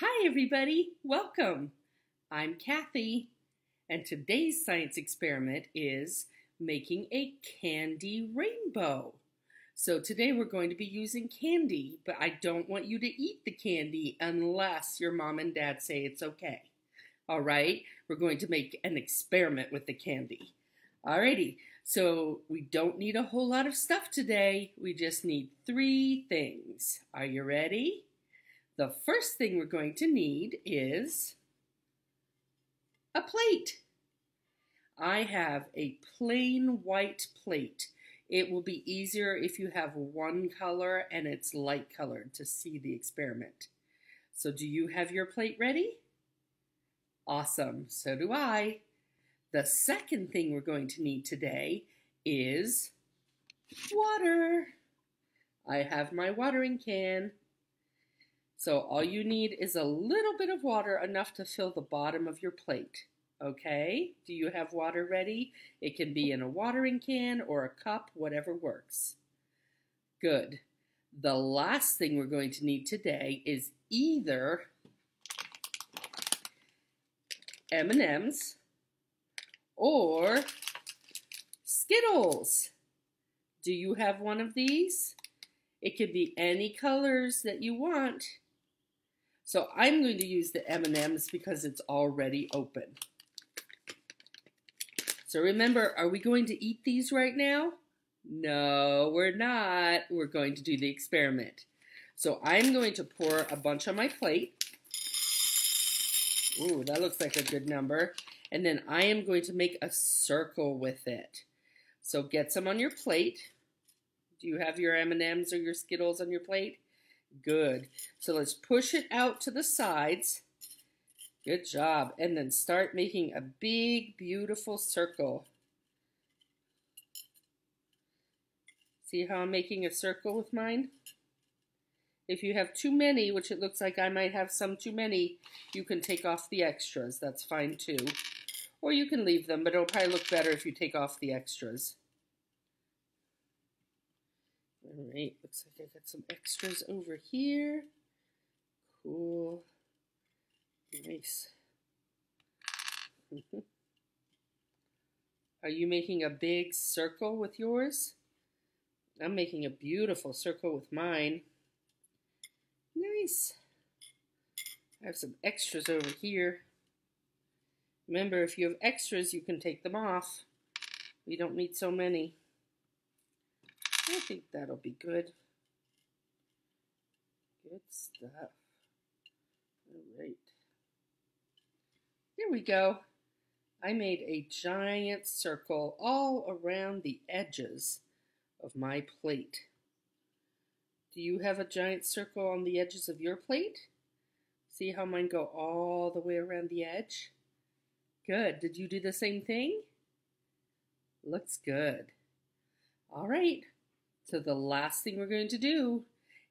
Hi, everybody. Welcome. I'm Cathy, and today's science experiment is making a candy rainbow. So today we're going to be using candy, but I don't want you to eat the candy unless your mom and dad say it's okay. All right, we're going to make an experiment with the candy. Alrighty, so we don't need a whole lot of stuff today. We just need three things. Are you ready? The first thing we're going to need is a plate. I have a plain white plate. It will be easier if you have one color and it's light colored to see the experiment. So do you have your plate ready? Awesome, so do I. The second thing we're going to need today is water. I have my watering can. So all you need is a little bit of water, enough to fill the bottom of your plate. Okay, do you have water ready? It can be in a watering can or a cup, whatever works. Good. The last thing we're going to need today is either M&Ms or Skittles. Do you have one of these? It could be any colors that you want. So I'm going to use the M&Ms because it's already open. So remember, are we going to eat these right now? No, we're not. We're going to do the experiment. So I'm going to pour a bunch on my plate. Ooh, that looks like a good number. And then I am going to make a circle with it. So get some on your plate. Do you have your M&Ms or your Skittles on your plate? Good. So let's push it out to the sides. Good job. And then start making a big, beautiful circle. See how I'm making a circle with mine? If you have too many, which it looks like I might have some too many, you can take off the extras. That's fine too. Or you can leave them, but it'll probably look better if you take off the extras. All right, looks like I got some extras over here. Cool. Nice. Are you making a big circle with yours? I'm making a beautiful circle with mine. Nice. I have some extras over here. Remember, if you have extras, you can take them off. We don't need so many. I think that'll be good. Good stuff. All right. Here we go. I made a giant circle all around the edges of my plate. Do you have a giant circle on the edges of your plate? See how mine go all the way around the edge? Good. Did you do the same thing? Looks good. All right. So the last thing we're going to do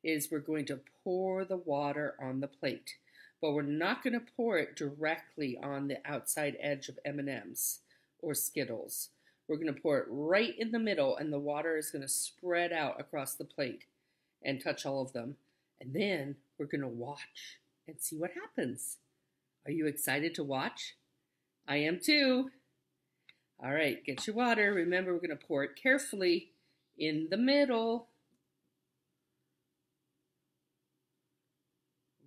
is we're going to pour the water on the plate. But we're not going to pour it directly on the outside edge of M&Ms or Skittles. We're going to pour it right in the middle and the water is going to spread out across the plate and touch all of them. And then we're going to watch and see what happens. Are you excited to watch? I am too. All right, get your water. Remember, we're going to pour it carefully in the middle.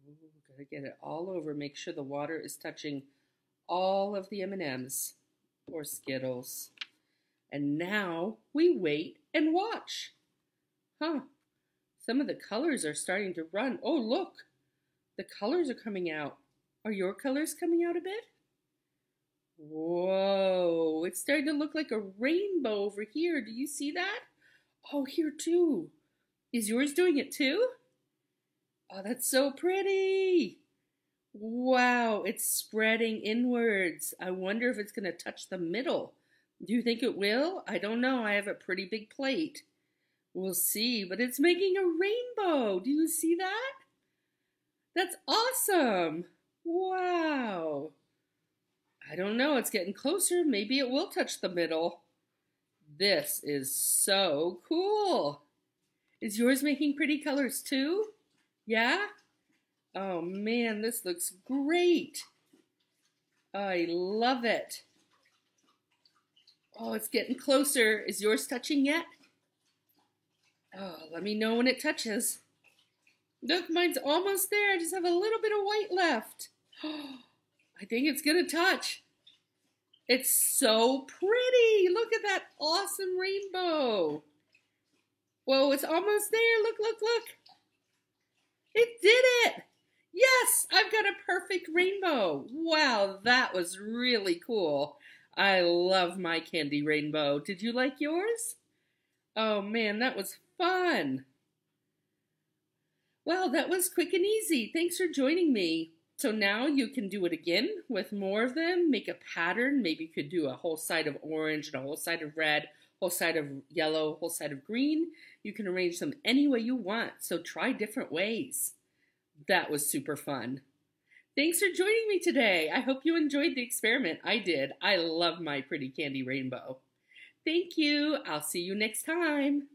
Ooh, gotta get it all over. Make sure the water is touching all of the M&Ms or Skittles. And now we wait and watch. Huh. Some of the colors are starting to run. Oh, look. The colors are coming out. Are your colors coming out a bit? Whoa, it's starting to look like a rainbow over here. Do you see that? Oh, here too. Is yours doing it too? Oh, that's so pretty. Wow, it's spreading inwards. I wonder if it's going to touch the middle. Do you think it will? I don't know. I have a pretty big plate. We'll see, but it's making a rainbow. Do you see that? That's awesome. Wow. I don't know. It's getting closer. Maybe it will touch the middle. This is so cool. Is yours making pretty colors too? Yeah? Oh man, this looks great. I love it. Oh, it's getting closer. Is yours touching yet? Oh, let me know when it touches. Look, mine's almost there. I just have a little bit of white left. I think it's going to touch. It's so pretty. Look at that awesome rainbow. Whoa, it's almost there. Look, look, look. It did it. Yes, I've got a perfect rainbow. Wow, that was really cool. I love my candy rainbow. Did you like yours? Oh man, that was fun. Well, that was quick and easy. Thanks for joining me. So now you can do it again with more of them. Make a pattern. Maybe you could do a whole side of orange and a whole side of red, whole side of yellow, whole side of green. You can arrange them any way you want. So try different ways. That was super fun. Thanks for joining me today. I hope you enjoyed the experiment. I did. I love my pretty candy rainbow. Thank you. I'll see you next time.